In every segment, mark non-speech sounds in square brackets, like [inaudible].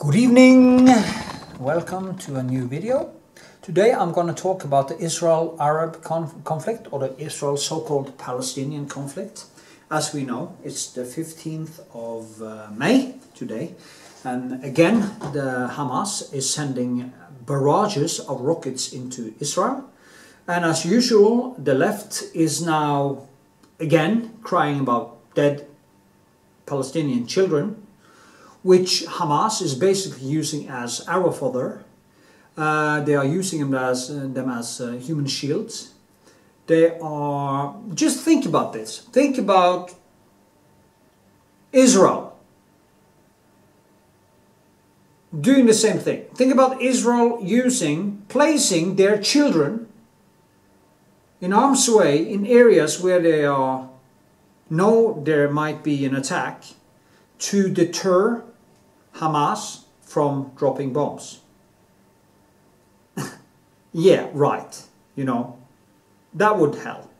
Good evening, welcome to a new video. Today I'm going to talk about the Israel-Arab conf conflict or the Israel so-called Palestinian conflict. As we know, it's the 15th of uh, May today and again the Hamas is sending barrages of rockets into Israel and as usual the left is now again crying about dead Palestinian children which Hamas is basically using as arrow fodder. Uh, they are using them as, uh, them as uh, human shields. They are, just think about this. Think about Israel doing the same thing. Think about Israel using, placing their children in arm's way in areas where they are know there might be an attack to deter Hamas from dropping bombs. [laughs] yeah, right, you know, that would help.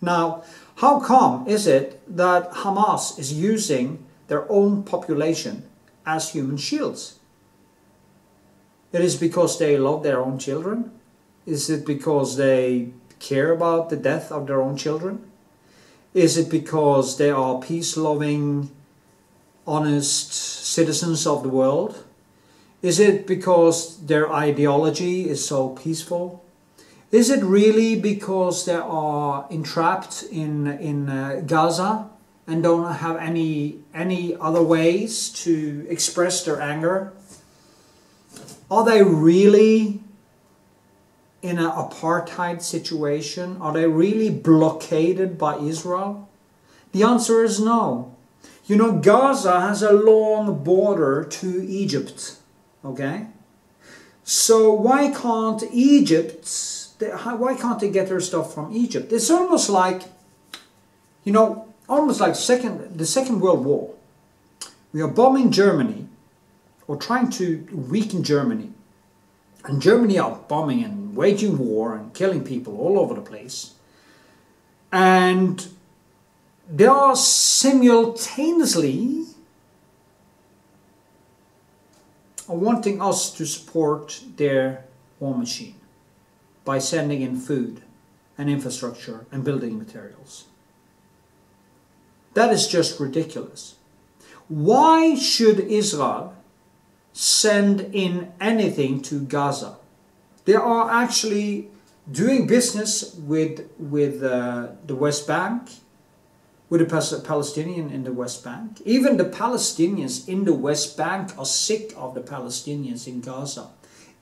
Now, how come is it that Hamas is using their own population as human shields? It is because they love their own children? Is it because they care about the death of their own children? Is it because they are peace-loving, honest citizens of the world? Is it because their ideology is so peaceful? Is it really because they are entrapped in, in uh, Gaza and don't have any, any other ways to express their anger? Are they really in an apartheid situation? Are they really blockaded by Israel? The answer is no. You know, Gaza has a long border to Egypt, okay? So why can't Egypt, why can't they get their stuff from Egypt? It's almost like, you know, almost like second, the Second World War. We are bombing Germany, or trying to weaken Germany. And Germany are bombing and waging war and killing people all over the place. And they are simultaneously wanting us to support their war machine by sending in food and infrastructure and building materials. That is just ridiculous. Why should Israel send in anything to Gaza? They are actually doing business with, with uh, the West Bank with the Palestinian in the West Bank. Even the Palestinians in the West Bank are sick of the Palestinians in Gaza.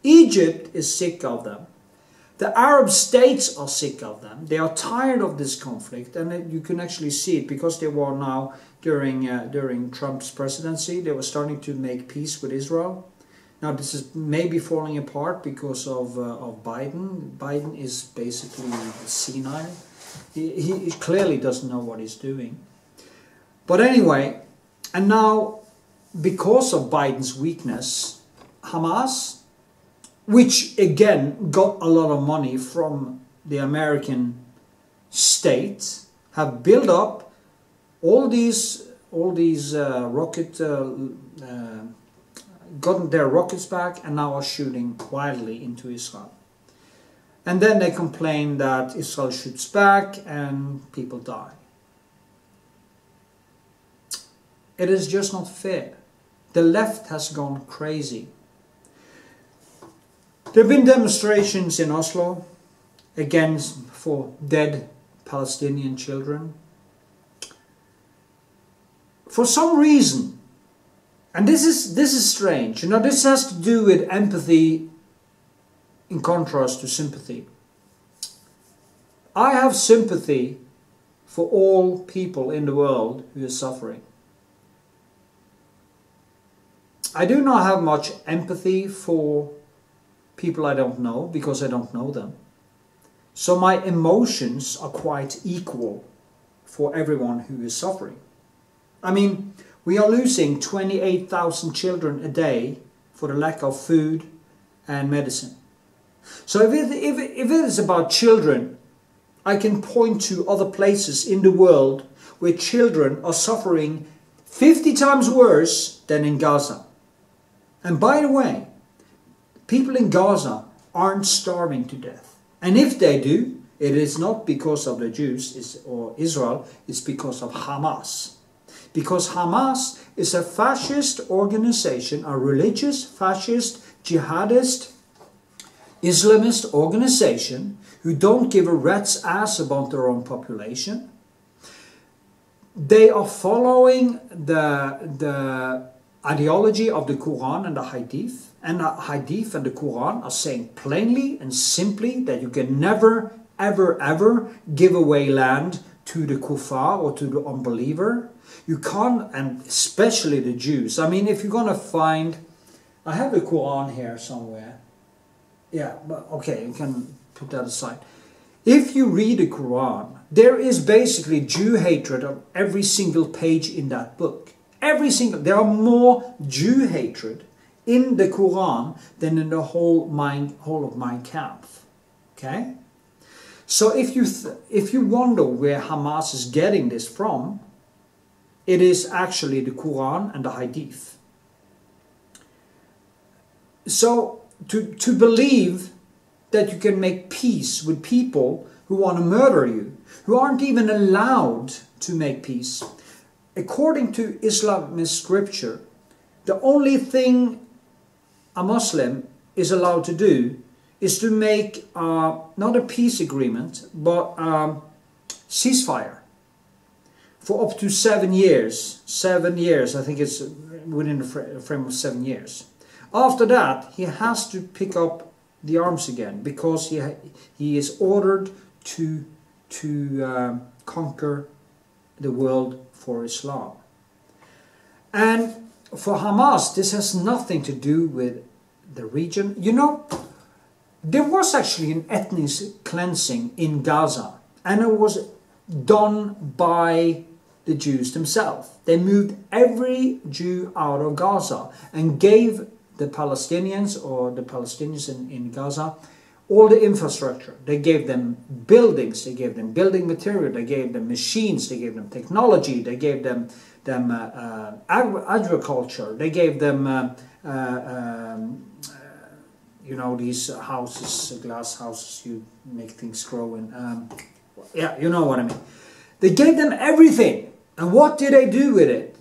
Egypt is sick of them. The Arab states are sick of them. They are tired of this conflict, and you can actually see it because they were now during uh, during Trump's presidency. They were starting to make peace with Israel. Now this is maybe falling apart because of uh, of Biden. Biden is basically senile he, he clearly doesn't know what he's doing. But anyway, and now because of Biden's weakness, Hamas, which again got a lot of money from the American state, have built up all these all these uh, rocket uh, uh, gotten their rockets back and now are shooting wildly into Israel. And then they complain that Israel shoots back and people die. It is just not fair. The left has gone crazy. There have been demonstrations in Oslo against for dead Palestinian children. For some reason, and this is this is strange, you know, this has to do with empathy in contrast to sympathy. I have sympathy for all people in the world who are suffering. I do not have much empathy for people I don't know because I don't know them. So my emotions are quite equal for everyone who is suffering. I mean, we are losing 28,000 children a day for the lack of food and medicine. So if it, if, it, if it is about children, I can point to other places in the world where children are suffering 50 times worse than in Gaza. And by the way, people in Gaza aren't starving to death. And if they do, it is not because of the Jews or Israel, it's because of Hamas. Because Hamas is a fascist organization, a religious, fascist, jihadist, Islamist organization who don't give a rat's ass about their own population. They are following the, the ideology of the Quran and the Hadith. And the Hadith and the Quran are saying plainly and simply that you can never, ever, ever give away land to the kuffar or to the unbeliever. You can't, and especially the Jews. I mean, if you're going to find, I have the Quran here somewhere. Yeah, but okay, you can put that aside. If you read the Quran, there is basically Jew hatred on every single page in that book. Every single, there are more Jew hatred in the Quran than in the whole whole of Mein Kampf. Okay? So if you if you wonder where Hamas is getting this from, it is actually the Quran and the Hadith. So to to believe that you can make peace with people who want to murder you, who aren't even allowed to make peace, according to Islamic scripture, the only thing a Muslim is allowed to do is to make uh, not a peace agreement, but um, ceasefire for up to seven years. Seven years, I think it's within the frame of seven years. After that, he has to pick up the arms again because he, he is ordered to, to um, conquer the world for Islam. And for Hamas, this has nothing to do with the region. You know, there was actually an ethnic cleansing in Gaza, and it was done by the Jews themselves. They moved every Jew out of Gaza and gave the Palestinians or the Palestinians in, in Gaza all the infrastructure. They gave them buildings, they gave them building material, they gave them machines, they gave them technology, they gave them them uh, uh, ag agriculture, they gave them uh, uh um, uh, you know these houses, glass houses. You make things grow in. Um, yeah, you know what I mean. They gave them everything, and what did they do with it?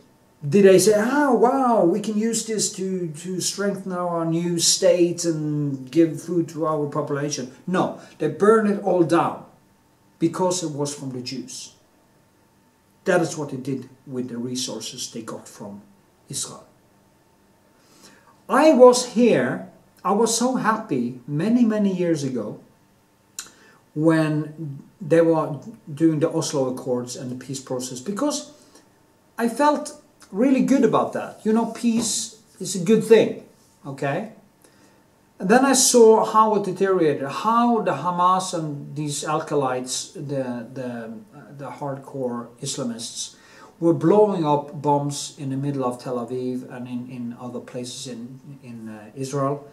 Did they say, oh, wow, we can use this to, to strengthen our new state and give food to our population? No, they burned it all down because it was from the Jews. That is what they did with the resources they got from Israel. I was here, I was so happy many, many years ago when they were doing the Oslo Accords and the peace process because I felt really good about that. You know, peace is a good thing, okay? And then I saw how it deteriorated, how the Hamas and these alkalites, the, the, the hardcore Islamists, were blowing up bombs in the middle of Tel Aviv and in, in other places in, in uh, Israel.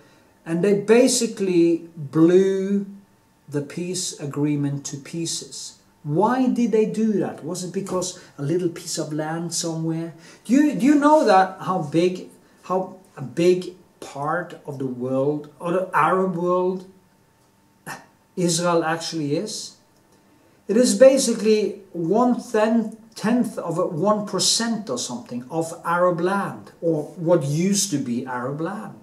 And they basically blew the peace agreement to pieces. Why did they do that? Was it because a little piece of land somewhere? Do you, do you know that how big, how a big part of the world, or the Arab world, Israel actually is? It is basically one tenth of a one percent or something of Arab land, or what used to be Arab land.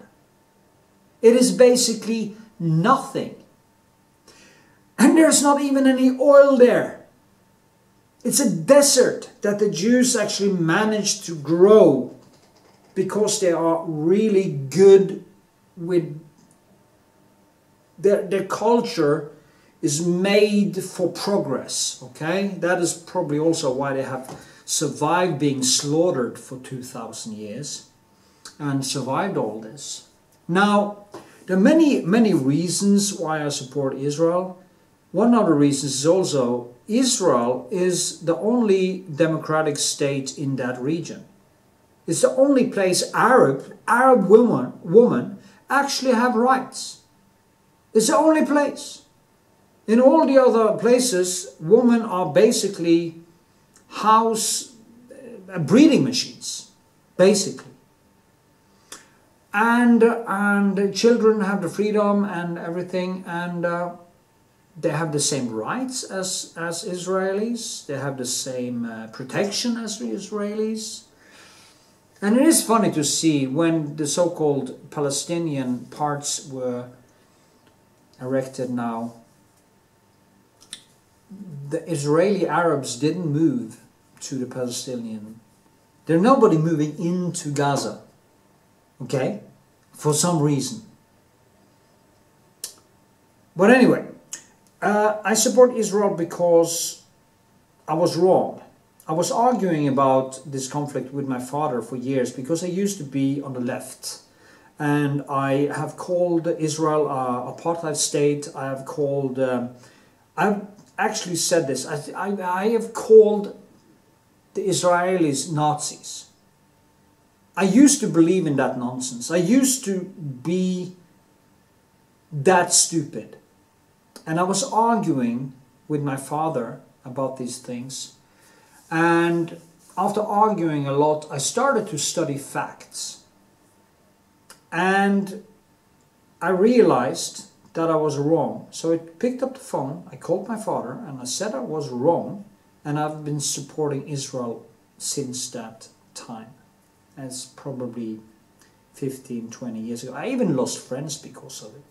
It is basically nothing. And there's not even any oil there. It's a desert that the Jews actually managed to grow because they are really good with their, their culture is made for progress okay? That is probably also why they have survived being slaughtered for 2000 years and survived all this. Now there are many many reasons why i support israel one of the reasons is also Israel is the only democratic state in that region. It's the only place Arab Arab woman woman actually have rights. It's the only place. In all the other places, women are basically house uh, breeding machines, basically. and and children have the freedom and everything and uh, they have the same rights as as Israelis. They have the same uh, protection as the Israelis. And it is funny to see when the so-called Palestinian parts were erected now the Israeli Arabs didn't move to the Palestinian. There's nobody moving into Gaza okay, for some reason. But anyway, uh, I support Israel because I was wrong. I was arguing about this conflict with my father for years because I used to be on the left. And I have called Israel a apartheid state. I have called, um, I've actually said this, I, I, I have called the Israelis Nazis. I used to believe in that nonsense. I used to be that stupid. And I was arguing with my father about these things. And after arguing a lot, I started to study facts. And I realized that I was wrong. So I picked up the phone, I called my father, and I said I was wrong. And I've been supporting Israel since that time as probably 15, 20 years ago. I even lost friends because of it,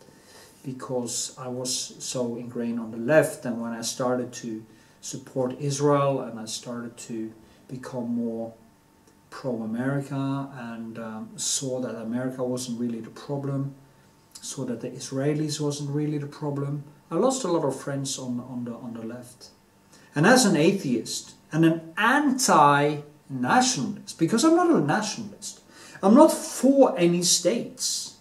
because I was so ingrained on the left. And when I started to support Israel and I started to become more pro-America and um, saw that America wasn't really the problem, saw that the Israelis wasn't really the problem. I lost a lot of friends on, on, the, on the left. And as an atheist and an anti nationalist because I'm not a nationalist. I'm not for any states.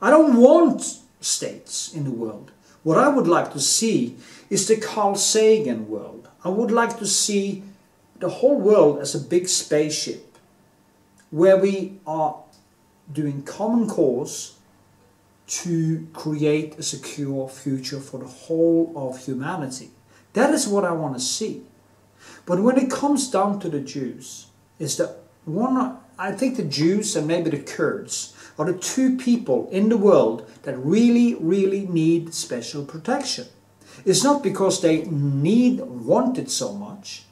I don't want states in the world. What I would like to see is the Carl Sagan world. I would like to see the whole world as a big spaceship where we are doing common cause to create a secure future for the whole of humanity. That is what I want to see. But when it comes down to the Jews, is that one, I think the Jews and maybe the Kurds are the two people in the world that really, really need special protection. It's not because they need, want it so much.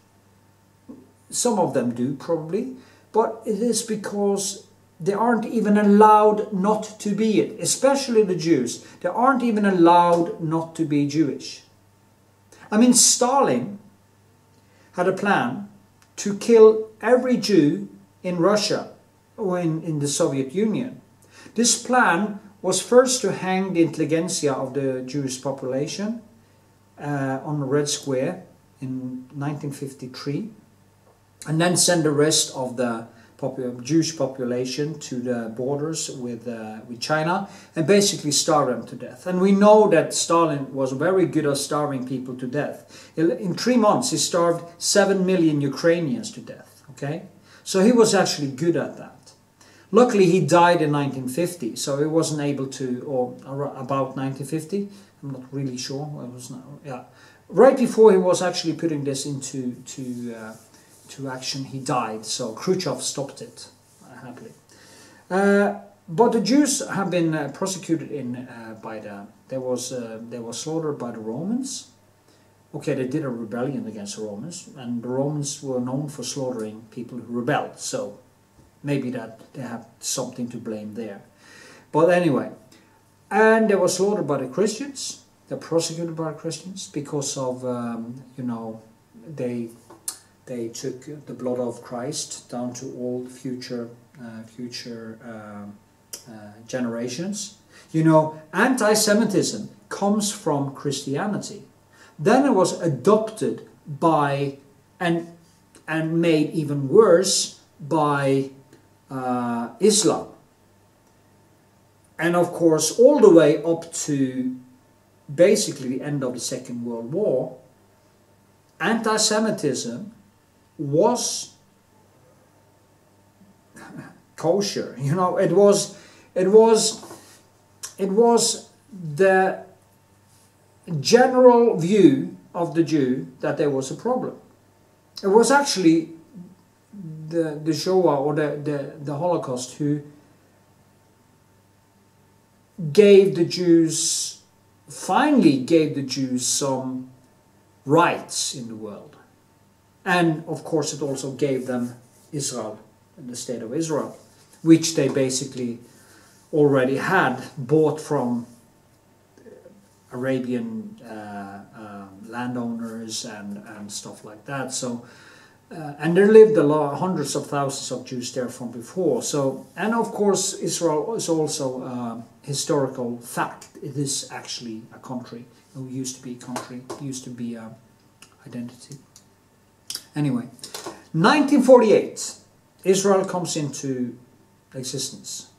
Some of them do probably, but it is because they aren't even allowed not to be it, especially the Jews. They aren't even allowed not to be Jewish. I mean, Stalin had a plan to kill every Jew in Russia or in, in the Soviet Union. This plan was first to hang the intelligentsia of the Jewish population uh, on Red Square in 1953 and then send the rest of the Jewish population to the borders with, uh, with China and basically starve them to death. And we know that Stalin was very good at starving people to death. In three months, he starved 7 million Ukrainians to death. Okay? So he was actually good at that. Luckily, he died in 1950, so he wasn't able to, or about 1950, I'm not really sure. It was not, yeah, right before he was actually putting this into to uh, to action, he died. So Khrushchev stopped it, happily. Uh, but the Jews have been uh, prosecuted in uh, by the there was uh, they were slaughtered by the Romans. Okay, they did a rebellion against the Romans, and the Romans were known for slaughtering people who rebelled. So maybe that they have something to blame there. But anyway, and they were slaughtered by the Christians. They're prosecuted by the Christians because of um, you know they they took the blood of Christ down to all future uh, future uh, uh, generations. You know, anti-Semitism comes from Christianity. Then it was adopted by and and made even worse by uh, Islam. And of course, all the way up to basically the end of the Second World War, anti-Semitism was [laughs] kosher. [laughs] You know, it was, it was, it was the general view of the Jew that there was a problem. It was actually the, the Shoah or the, the, the Holocaust who gave the Jews, finally gave the Jews some rights in the world. And of course, it also gave them Israel, and the state of Israel, which they basically already had bought from Arabian uh, um, landowners and, and stuff like that. So, uh, and there lived a lot, hundreds of thousands of Jews there from before. So, and of course, Israel is also a historical fact. It is actually a country. It used to be a country. It used to be a identity. Anyway, 1948, Israel comes into existence.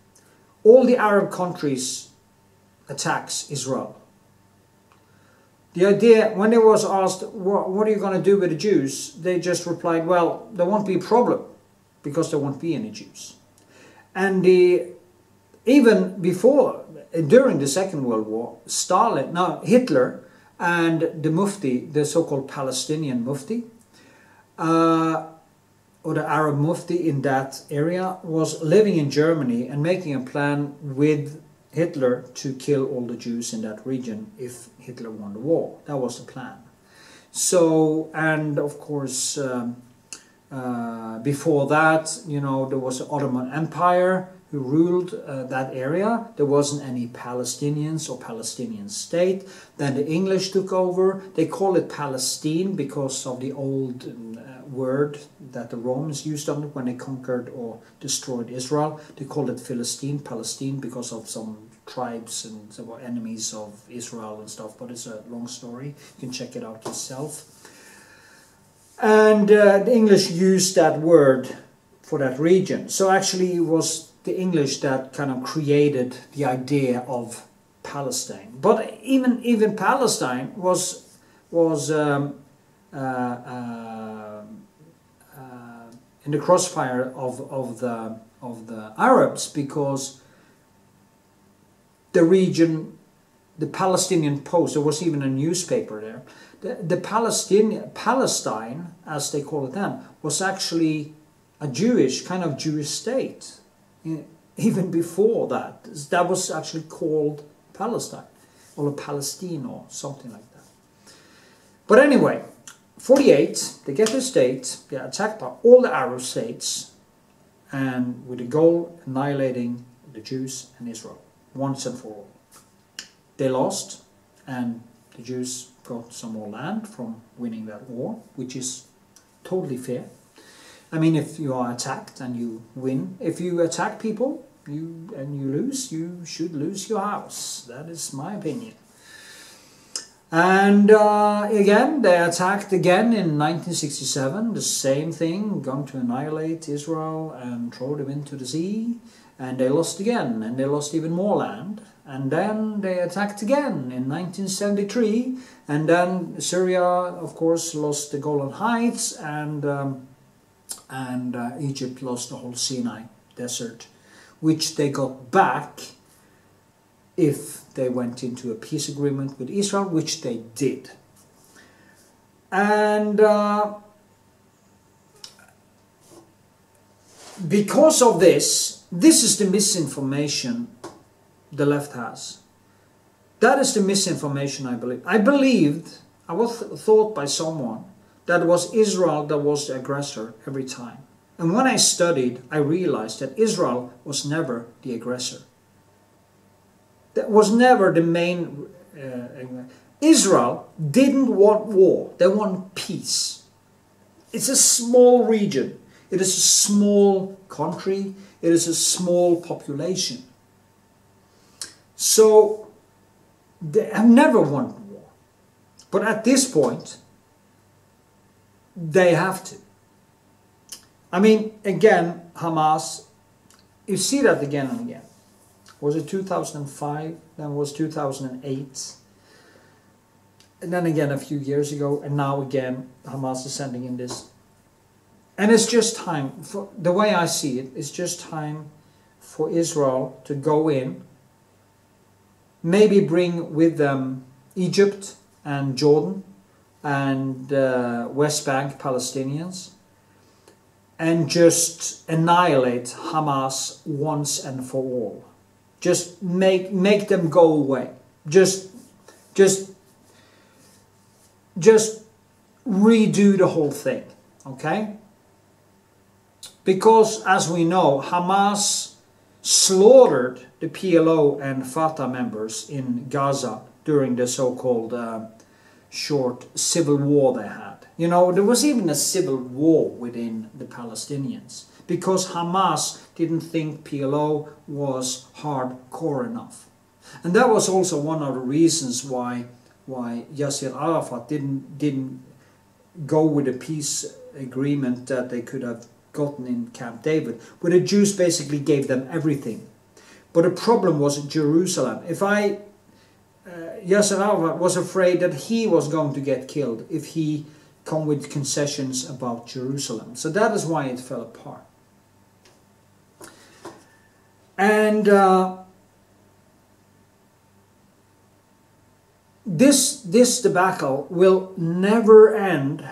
All the Arab countries attacks Israel. The idea, when they was asked, what, what are you going to do with the Jews? They just replied, well, there won't be a problem because there won't be any Jews. And the, even before, during the Second World War, Stalin, now Hitler and the Mufti, the so-called Palestinian Mufti, uh, or the Arab Mufti in that area, was living in Germany and making a plan with Hitler to kill all the Jews in that region if Hitler won the war. That was the plan. So, and of course, um, uh, before that, you know, there was the Ottoman Empire who ruled uh, that area. There wasn't any Palestinians or Palestinian state. Then the English took over. They call it Palestine because of the old uh, word that the Romans used on it when they conquered or destroyed Israel. They called it Philistine, Palestine, because of some tribes and were enemies of Israel and stuff. But it's a long story. You can check it out yourself. And uh, the English used that word for that region. So actually, it was the English that kind of created the idea of Palestine. But even even Palestine was was um, uh, uh, uh, in the crossfire of, of the of the Arabs because the region, the Palestinian Post, there was even a newspaper there. The, the Palestinian Palestine, as they call it then, was actually a Jewish kind of Jewish state even before that, that was actually called Palestine or Palestine or something like that. But anyway, 48, they get state, they are attacked by all the Arab states, and with the goal annihilating the Jews and Israel once and for all. They lost, and the Jews got some more land from winning that war, which is totally fair. I mean, if you are attacked and you win, if you attack people you and you lose, you should lose your house. That is my opinion. And uh, again, they attacked again in 1967, the same thing, going to annihilate Israel and throw them into the sea. And they lost again, and they lost even more land. And then they attacked again in 1973, and then Syria, of course, lost the Golan Heights, and um, and uh, Egypt lost the whole Sinai desert, which they got back if they went into a peace agreement with Israel, which they did. And uh, because of this, this is the misinformation the left has. That is the misinformation I believe. I believed, I was thought by someone that was Israel that was the aggressor every time. And when I studied, I realized that Israel was never the aggressor. That was never the main. Uh, Israel didn't want war, they want peace. It's a small region, it is a small country, it is a small population. So they have never wanted war. But at this point, they have to. I mean, again, Hamas, you see that again and again. Was it 2005? Then was 2008. And then again a few years ago, and now again, Hamas is sending in this. And it's just time, for the way I see it, it's just time for Israel to go in, maybe bring with them Egypt and Jordan, and uh, West Bank Palestinians and just annihilate Hamas once and for all. Just make make them go away. Just just just redo the whole thing. Okay? Because as we know, Hamas slaughtered the PLO and Fatah members in Gaza during the so-called uh, short civil war they had. You know, there was even a civil war within the Palestinians because Hamas didn't think PLO was hardcore enough. And that was also one of the reasons why why Yasser Arafat didn't didn't go with a peace agreement that they could have gotten in Camp David, where the Jews basically gave them everything. But the problem was Jerusalem. If I Yasser Arafat was afraid that he was going to get killed if he come with concessions about Jerusalem. So that is why it fell apart. And uh, this, this debacle will never end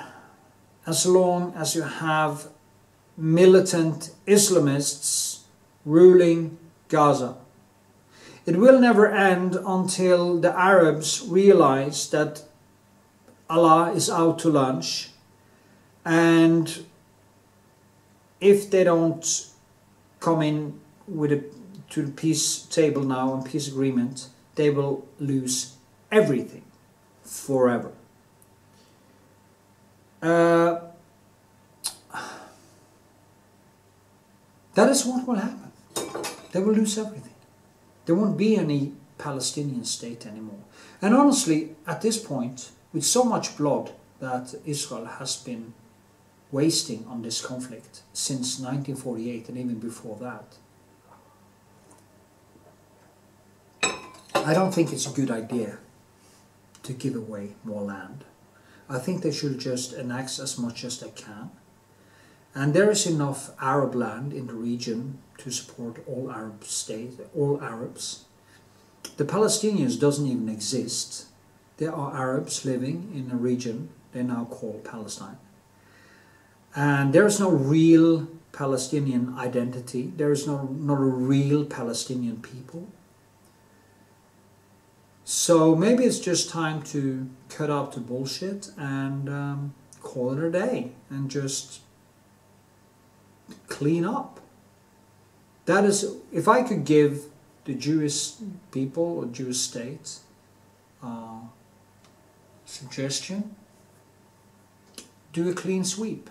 as long as you have militant Islamists ruling Gaza. It will never end until the Arabs realize that Allah is out to lunch and if they don't come in with a, to the peace table now and peace agreement, they will lose everything forever. Uh, that is what will happen. They will lose everything. There won't be any Palestinian state anymore. And honestly, at this point, with so much blood that Israel has been wasting on this conflict since 1948 and even before that, I don't think it's a good idea to give away more land. I think they should just annex as much as they can. And there is enough Arab land in the region to support all Arab states, all Arabs. The Palestinians doesn't even exist. There are Arabs living in a region they now call Palestine. And there is no real Palestinian identity. There is no not a real Palestinian people. So maybe it's just time to cut out the bullshit and um, call it a day and just clean up. That is, if I could give the Jewish people or Jewish states uh, suggestion, do a clean sweep.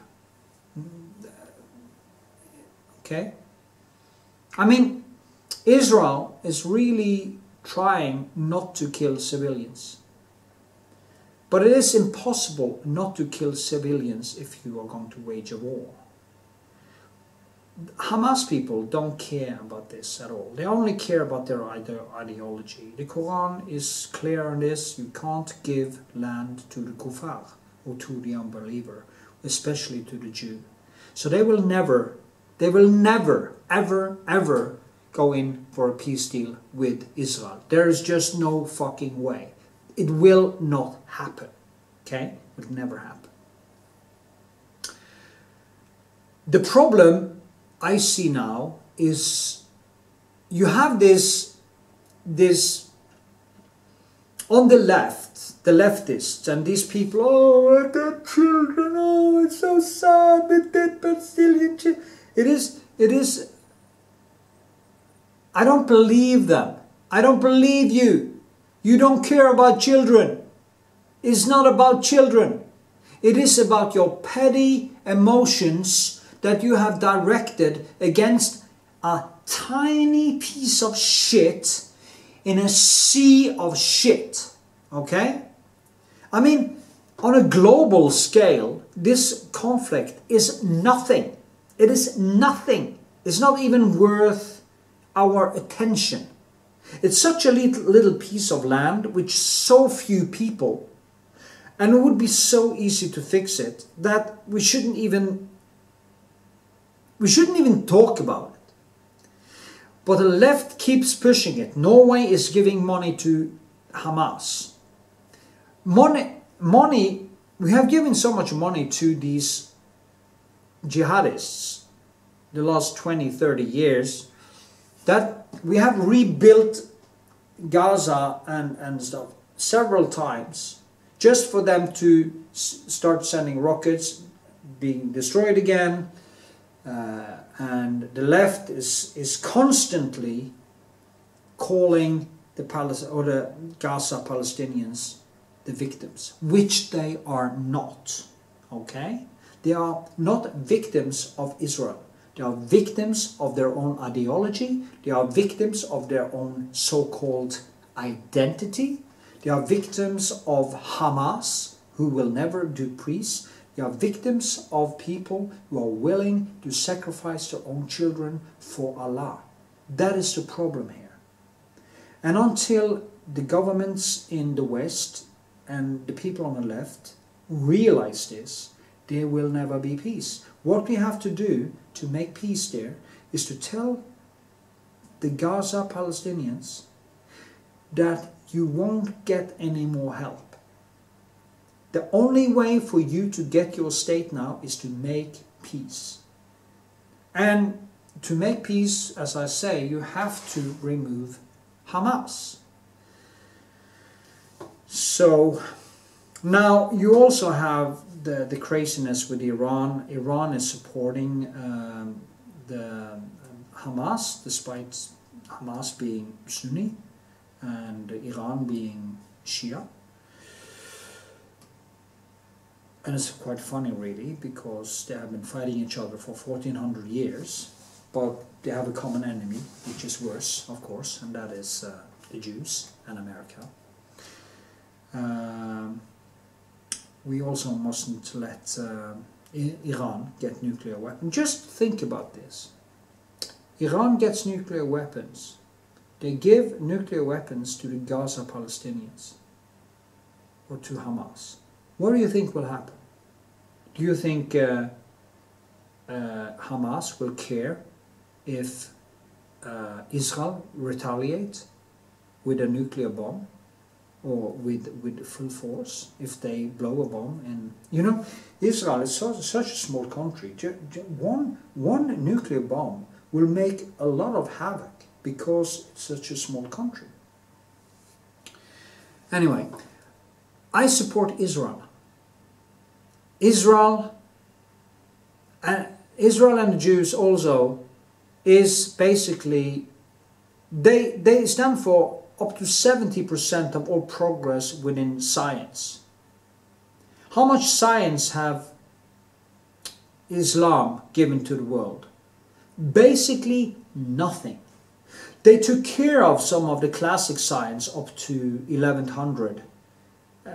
Okay? I mean, Israel is really trying not to kill civilians. But it is impossible not to kill civilians if you are going to wage a war. Hamas people don't care about this at all. They only care about their ideology. The Quran is clear on this. You can't give land to the kuffar or to the unbeliever, especially to the Jew. So they will never, they will never, ever, ever go in for a peace deal with Israel. There is just no fucking way. It will not happen. Okay? It will never happen. The problem I see now is you have this this on the left, the leftists and these people, oh, the children, oh, it's so sad, but dead Brazilian children. It is, it is I don't believe them. I don't believe you. You don't care about children. It's not about children. It is about your petty emotions that you have directed against a tiny piece of shit in a sea of shit. Okay? I mean, on a global scale, this conflict is nothing. It is nothing. It's not even worth our attention. It's such a little, piece of land with so few people, and it would be so easy to fix it that we shouldn't even we shouldn't even talk about it. But the left keeps pushing it. Norway is giving money to Hamas. Money, money. We have given so much money to these jihadists the last 20, 30 years that we have rebuilt Gaza and, and stuff several times just for them to start sending rockets being destroyed again uh, and the left is is constantly calling the Palestine or the Gaza Palestinians the victims which they are not okay they are not victims of Israel they are victims of their own ideology. They are victims of their own so-called identity. They are victims of Hamas, who will never do peace. They are victims of people who are willing to sacrifice their own children for Allah. That is the problem here. And until the governments in the West and the people on the left realize this, there will never be peace. What we have to do to make peace there is to tell the Gaza Palestinians that you won't get any more help. The only way for you to get your state now is to make peace. And to make peace, as I say, you have to remove Hamas. So now you also have the, the craziness with Iran. Iran is supporting um, the Hamas, despite Hamas being Sunni and Iran being Shia. And it's quite funny, really, because they have been fighting each other for 1400 years, but they have a common enemy, which is worse, of course, and that is uh, the Jews and America. Um, we also mustn't let uh, Iran get nuclear weapons. Just think about this. Iran gets nuclear weapons. They give nuclear weapons to the Gaza Palestinians or to Hamas. What do you think will happen? Do you think uh, uh, Hamas will care if uh, Israel retaliates with a nuclear bomb? or with with full force if they blow a bomb and you know Israel is so, such a small country one one nuclear bomb will make a lot of havoc because it's such a small country anyway I support Israel Israel and Israel and the Jews also is basically they they stand for up to 70% of all progress within science. How much science have Islam given to the world? Basically nothing. They took care of some of the classic science up to 1100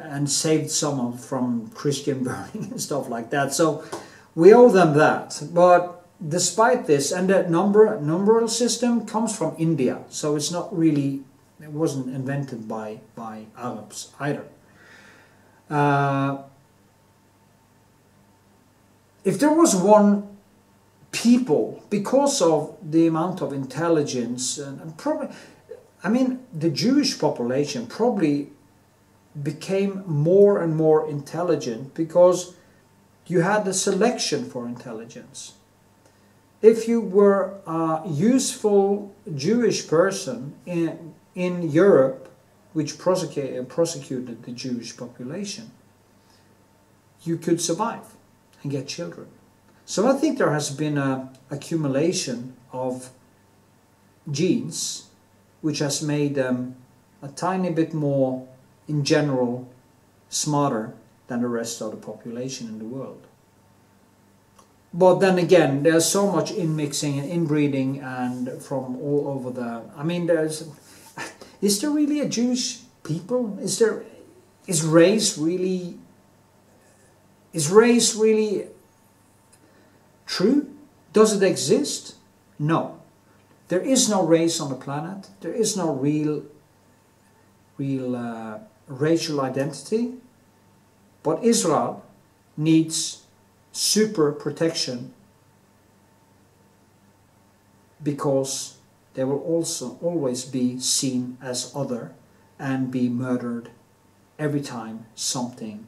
and saved some from Christian [laughs] burning and stuff like that. So we owe them that. But despite this, and the number numeral system comes from India, so it's not really it wasn't invented by, by Arabs either. Uh, if there was one people, because of the amount of intelligence, and, and probably, I mean, the Jewish population probably became more and more intelligent because you had the selection for intelligence. If you were a useful Jewish person in, in Europe, which prosecuted the Jewish population, you could survive and get children. So I think there has been an accumulation of genes which has made them a tiny bit more, in general, smarter than the rest of the population in the world. But then again, there's so much inmixing and inbreeding and from all over the... I mean, there's [laughs] is there really a Jewish people? Is there is race really is race really true? Does it exist? No. There is no race on the planet. There is no real real uh, racial identity. But Israel needs super protection because they will also always be seen as other and be murdered every time something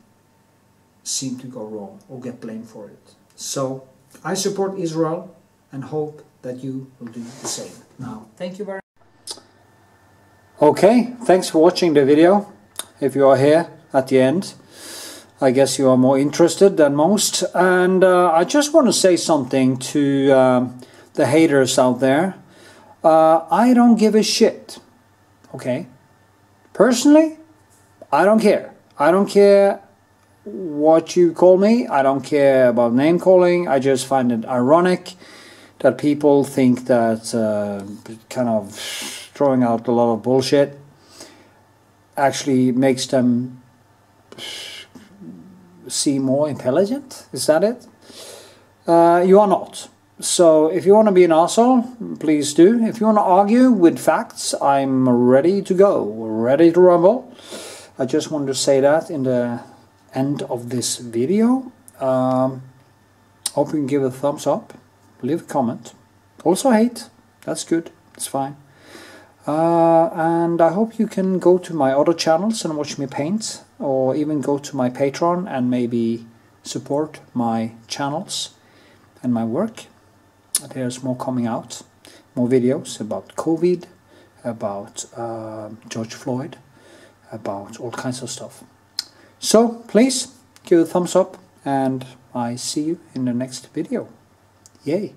seemed to go wrong or get blamed for it. So I support Israel and hope that you will do the same. Now, thank you very much. Okay, thanks for watching the video. If you are here at the end, I guess you are more interested than most. And uh, I just want to say something to um, the haters out there. Uh, I don't give a shit. Okay? Personally, I don't care. I don't care what you call me. I don't care about name calling. I just find it ironic that people think that uh, kind of throwing out a lot of bullshit actually makes them seem more intelligent. Is that it? Uh, you are not. So if you want to be an asshole, please do. If you want to argue with facts, I'm ready to go, ready to rumble. I just wanted to say that in the end of this video. Um, hope you can give a thumbs up, leave a comment. Also hate, that's good, it's fine. Uh, and I hope you can go to my other channels and watch me paint, or even go to my Patreon and maybe support my channels and my work. There's more coming out, more videos about COVID, about uh, George Floyd, about all kinds of stuff. So please give a thumbs up and I see you in the next video. Yay!